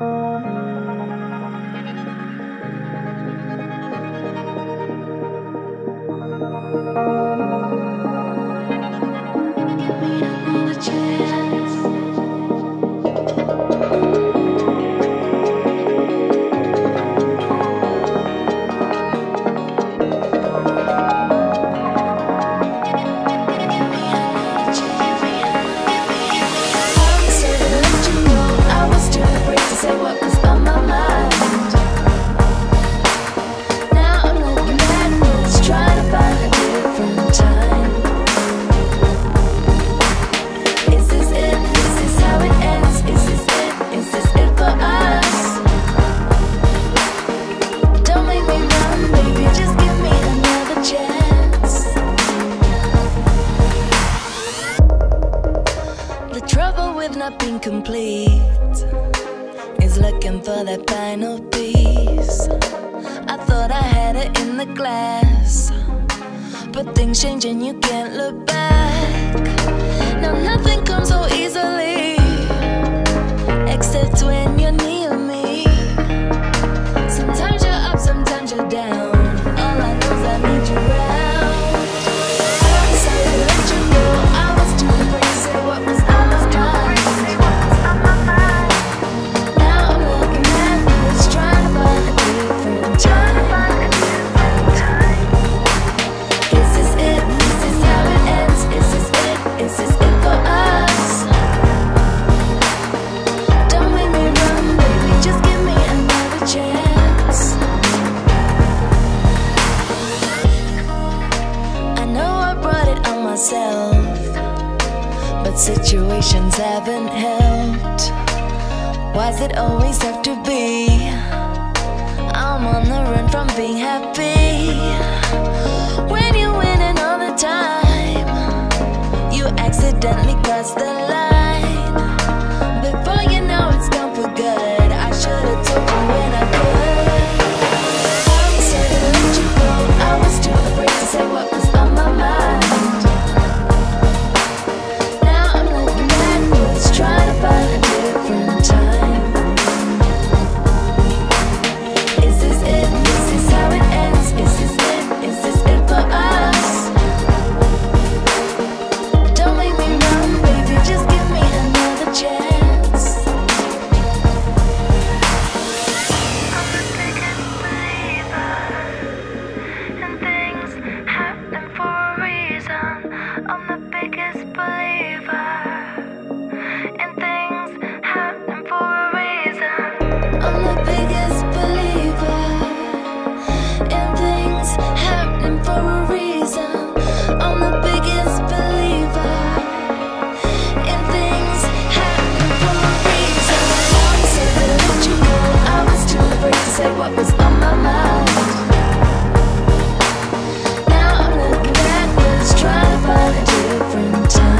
not glass, but things change and you can't look back. Now nothing comes so easily, except when you're Situations haven't helped. Why does it always have to be? I'm on the run from being happy. When you're winning all the time, you accidentally cross the line. Before you know it's gone for good. what was on my mind. Now I'm looking backwards, trying to find a different time.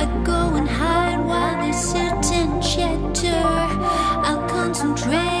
I go and hide while they sit and chatter. I concentrate.